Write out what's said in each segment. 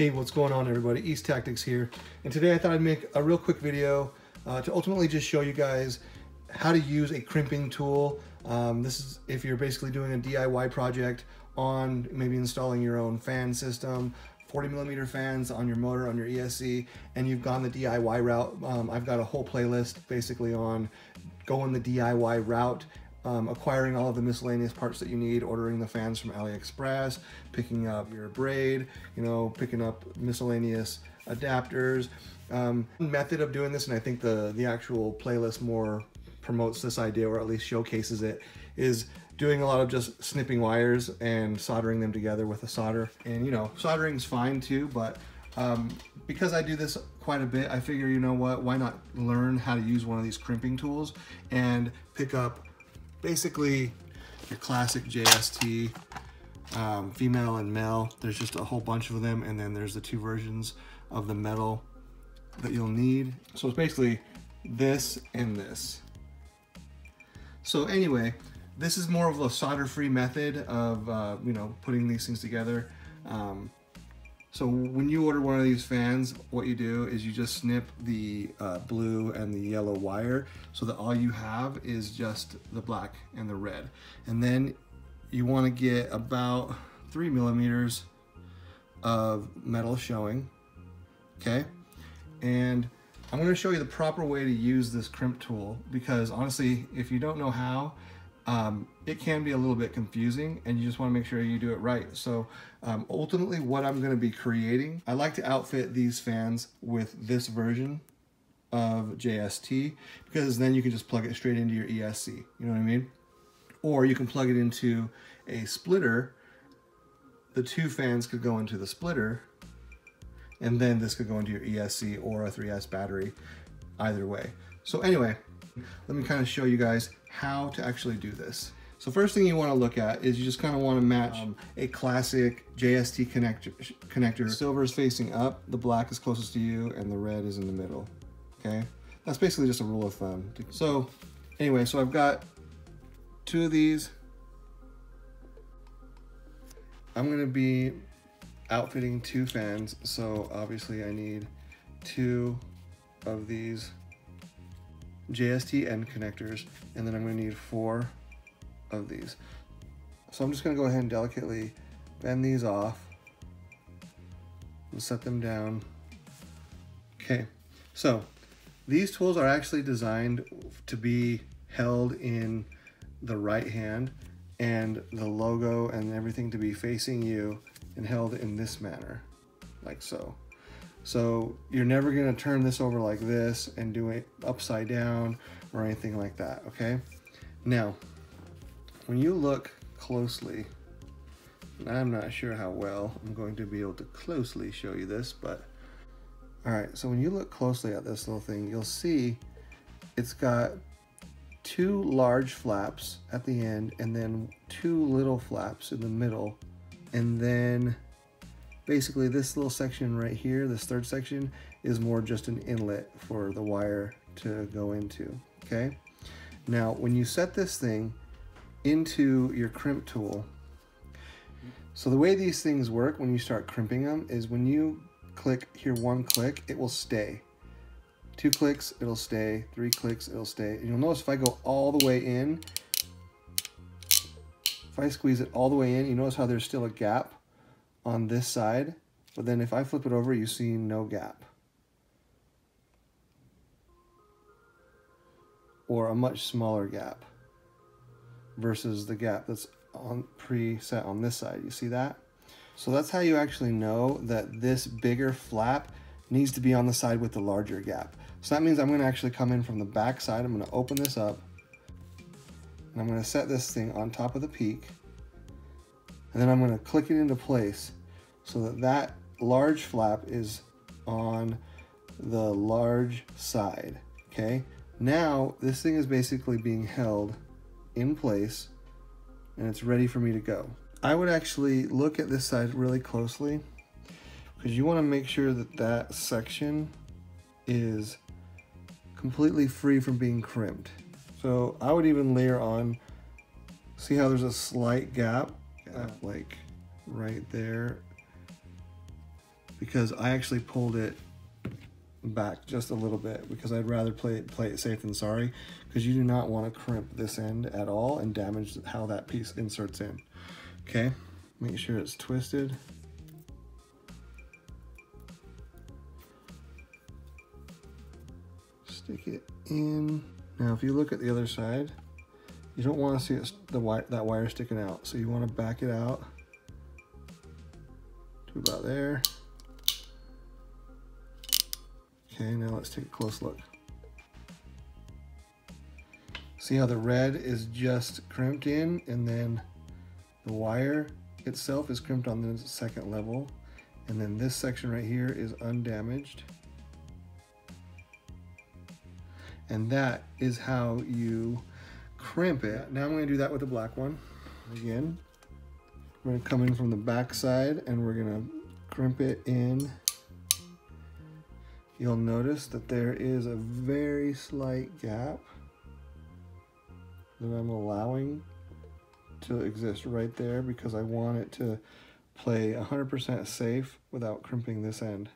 Hey, what's going on everybody? East Tactics here. And today I thought I'd make a real quick video uh, to ultimately just show you guys how to use a crimping tool. Um, this is if you're basically doing a DIY project on maybe installing your own fan system, 40 millimeter fans on your motor, on your ESC, and you've gone the DIY route. Um, I've got a whole playlist basically on going the DIY route um, acquiring all of the miscellaneous parts that you need, ordering the fans from AliExpress, picking up your braid, you know, picking up miscellaneous adapters. Um, method of doing this, and I think the, the actual playlist more promotes this idea or at least showcases it, is doing a lot of just snipping wires and soldering them together with a solder. And you know, soldering's fine too, but um, because I do this quite a bit, I figure, you know what, why not learn how to use one of these crimping tools and pick up basically your classic JST um, female and male. There's just a whole bunch of them and then there's the two versions of the metal that you'll need. So it's basically this and this. So anyway, this is more of a solder-free method of, uh, you know, putting these things together. Um, so when you order one of these fans, what you do is you just snip the uh, blue and the yellow wire so that all you have is just the black and the red. And then you want to get about three millimeters of metal showing, okay? And I'm going to show you the proper way to use this crimp tool because honestly, if you don't know how, um, it can be a little bit confusing and you just want to make sure you do it right. So um, ultimately what I'm going to be creating, I like to outfit these fans with this version of JST because then you can just plug it straight into your ESC, you know what I mean? Or you can plug it into a splitter. The two fans could go into the splitter and then this could go into your ESC or a 3S battery, either way. So anyway, let me kind of show you guys how to actually do this. So first thing you want to look at is you just kind of want to match um, a classic JST connector. connector. Silver is facing up, the black is closest to you, and the red is in the middle, okay? That's basically just a rule of thumb. So anyway, so I've got two of these. I'm going to be outfitting two fans, so obviously I need two of these JST end connectors, and then I'm going to need four of these. So I'm just going to go ahead and delicately bend these off and set them down. Okay, so these tools are actually designed to be held in the right hand and the logo and everything to be facing you and held in this manner, like so. So you're never gonna turn this over like this and do it upside down or anything like that, okay? Now, when you look closely, and I'm not sure how well I'm going to be able to closely show you this, but all right, so when you look closely at this little thing, you'll see it's got two large flaps at the end and then two little flaps in the middle. And then basically this little section right here, this third section, is more just an inlet for the wire to go into, okay? Now, when you set this thing into your crimp tool, so the way these things work when you start crimping them is when you click here one click, it will stay. Two clicks, it'll stay. Three clicks, it'll stay. And you'll notice if I go all the way in, if I squeeze it all the way in, you notice how there's still a gap on this side, but then if I flip it over, you see no gap. Or a much smaller gap versus the gap that's on preset on this side. You see that? So that's how you actually know that this bigger flap needs to be on the side with the larger gap. So that means I'm gonna actually come in from the back side. I'm gonna open this up and I'm gonna set this thing on top of the peak and then I'm going to click it into place so that that large flap is on the large side okay? Now this thing is basically being held in place and it's ready for me to go. I would actually look at this side really closely because you want to make sure that that section is completely free from being crimped. So I would even layer on see how there's a slight gap like right there. Because I actually pulled it back just a little bit because I'd rather play it, play it safe than sorry because you do not want to crimp this end at all and damage how that piece inserts in. Okay, make sure it's twisted. Stick it in. Now if you look at the other side, you don't want to see it, the wire, that wire sticking out. So you want to back it out to about there. Okay, now let's take a close look. See how the red is just crimped in and then the wire itself is crimped on the second level. And then this section right here is undamaged. And that is how you crimp it. Now I'm gonna do that with the black one. Again, we're gonna come in from the back side and we're gonna crimp it in you'll notice that there is a very slight gap that I'm allowing to exist right there because I want it to play 100% safe without crimping this end.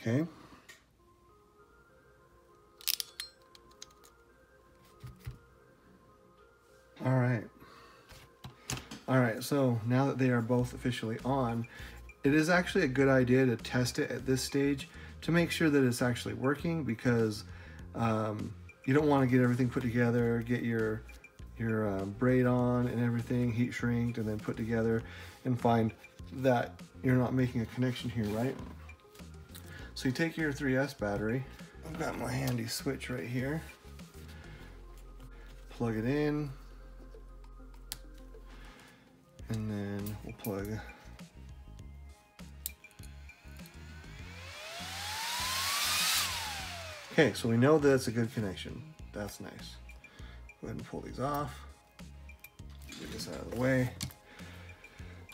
Okay. All right. All right, so now that they are both officially on, it is actually a good idea to test it at this stage to make sure that it's actually working because um, you don't want to get everything put together, get your your uh, braid on and everything heat shrinked and then put together and find that you're not making a connection here, right? So you take your 3S battery. I've got my handy switch right here. Plug it in. And then we'll plug Okay, so we know that's a good connection. That's nice. Go ahead and pull these off. Get this out of the way.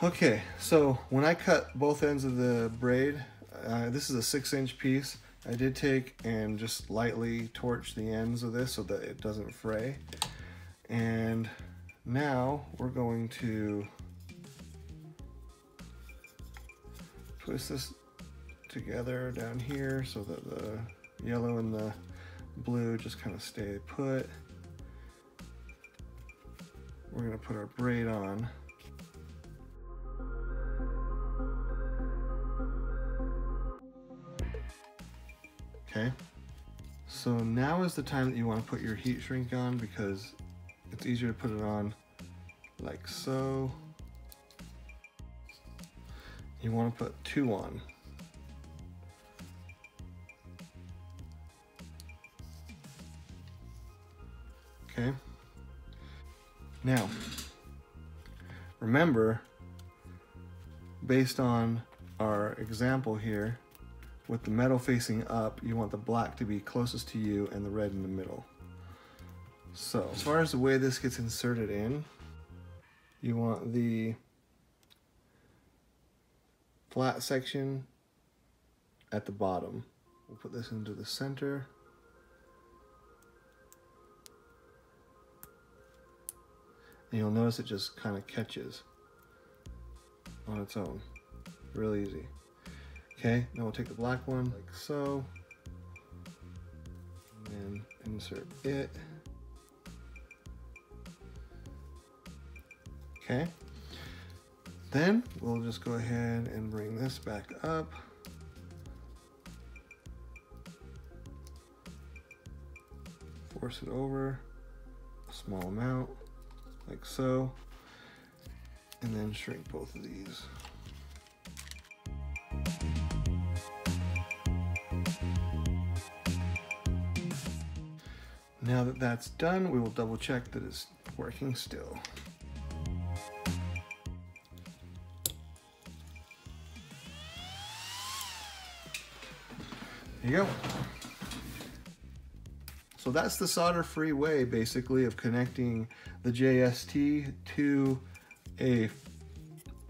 Okay, so when I cut both ends of the braid, uh, this is a six inch piece. I did take and just lightly torch the ends of this so that it doesn't fray. And now we're going to twist this together down here so that the yellow and the blue just kind of stay put. We're gonna put our braid on. Okay, so now is the time that you want to put your heat shrink on because it's easier to put it on like so. You want to put two on. Okay. Now, remember, based on our example here, with the metal facing up, you want the black to be closest to you and the red in the middle. So, as far as the way this gets inserted in, you want the flat section at the bottom. We'll put this into the center. And you'll notice it just kind of catches on its own. Real easy. Okay, now we'll take the black one like so. And insert it. Okay. Then we'll just go ahead and bring this back up. Force it over a small amount like so, and then shrink both of these. Now that that's done, we will double check that it's working still. There you go. So that's the solder-free way, basically, of connecting the JST to a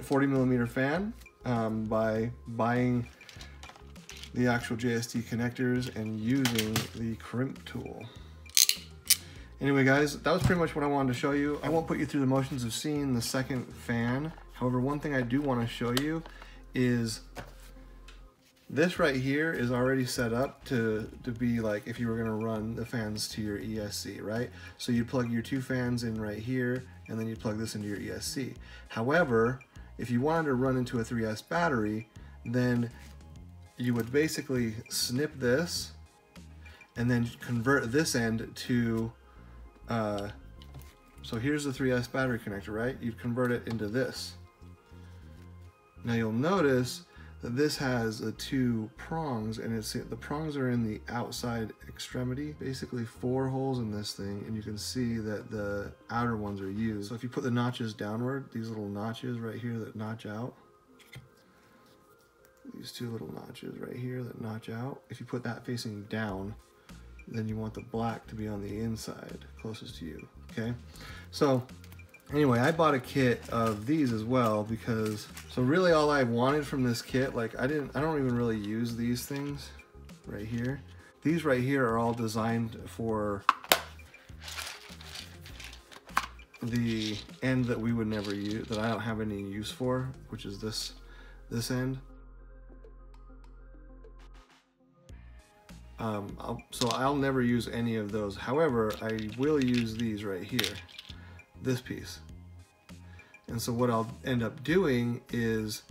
40 millimeter fan um, by buying the actual JST connectors and using the crimp tool. Anyway guys, that was pretty much what I wanted to show you. I won't put you through the motions of seeing the second fan. However, one thing I do want to show you is this right here is already set up to, to be like if you were gonna run the fans to your ESC, right? So you plug your two fans in right here, and then you plug this into your ESC. However, if you wanted to run into a 3S battery, then you would basically snip this and then convert this end to, uh, so here's the 3S battery connector, right? You'd convert it into this. Now you'll notice this has the two prongs and it's the prongs are in the outside extremity basically four holes in this thing and you can see that the outer ones are used. So if you put the notches downward these little notches right here that notch out these two little notches right here that notch out if you put that facing down then you want the black to be on the inside closest to you okay? So Anyway, I bought a kit of these as well because, so really all I wanted from this kit, like I didn't, I don't even really use these things right here. These right here are all designed for the end that we would never use, that I don't have any use for, which is this, this end. Um, I'll, so I'll never use any of those. However, I will use these right here this piece. And so what I'll end up doing is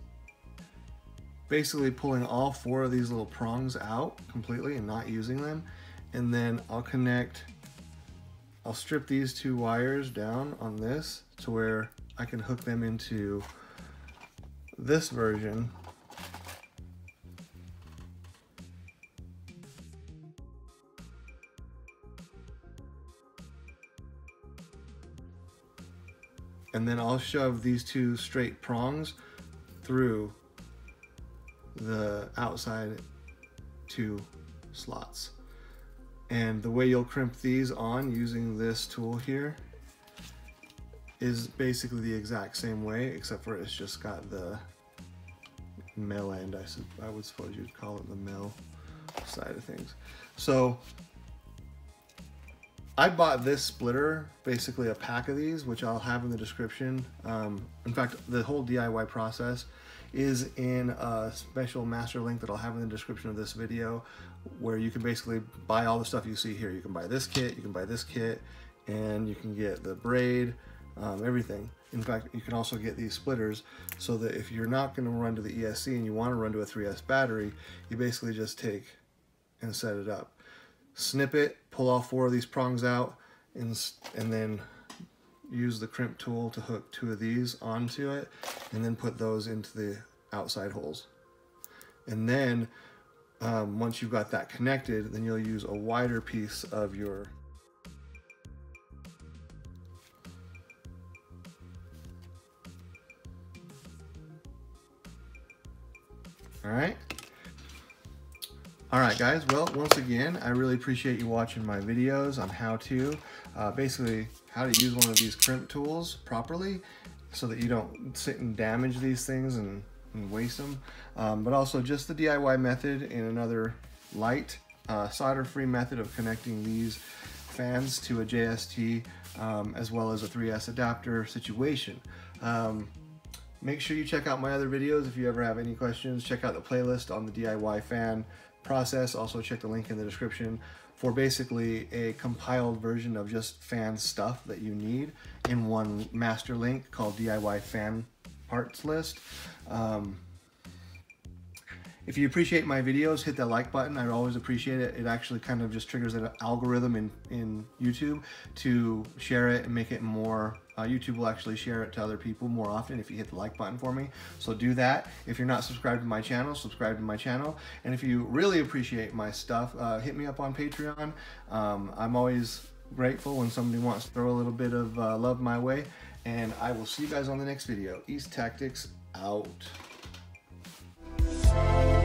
basically pulling all four of these little prongs out completely and not using them. And then I'll connect, I'll strip these two wires down on this to where I can hook them into this version and then I'll shove these two straight prongs through the outside two slots. And the way you'll crimp these on using this tool here is basically the exact same way, except for it's just got the mill end, I, I would suppose you'd call it the mill side of things. So I bought this splitter, basically a pack of these, which I'll have in the description. Um, in fact, the whole DIY process is in a special master link that I'll have in the description of this video, where you can basically buy all the stuff you see here. You can buy this kit, you can buy this kit, and you can get the braid, um, everything. In fact, you can also get these splitters so that if you're not going to run to the ESC and you want to run to a 3S battery, you basically just take and set it up snip it, pull all four of these prongs out, and, and then use the crimp tool to hook two of these onto it, and then put those into the outside holes. And then um, once you've got that connected, then you'll use a wider piece of your All right. All right, guys. Well, once again, I really appreciate you watching my videos on how to, uh, basically how to use one of these crimp tools properly so that you don't sit and damage these things and, and waste them. Um, but also just the DIY method in another light, uh, solder-free method of connecting these fans to a JST um, as well as a 3S adapter situation. Um, make sure you check out my other videos if you ever have any questions. Check out the playlist on the DIY fan process. Also check the link in the description for basically a compiled version of just fan stuff that you need in one master link called DIY fan parts list. Um, if you appreciate my videos, hit that like button. I'd always appreciate it. It actually kind of just triggers an algorithm in, in YouTube to share it and make it more, uh, YouTube will actually share it to other people more often if you hit the like button for me. So do that. If you're not subscribed to my channel, subscribe to my channel. And if you really appreciate my stuff, uh, hit me up on Patreon. Um, I'm always grateful when somebody wants to throw a little bit of uh, love my way. And I will see you guys on the next video. East Tactics out. Thank you.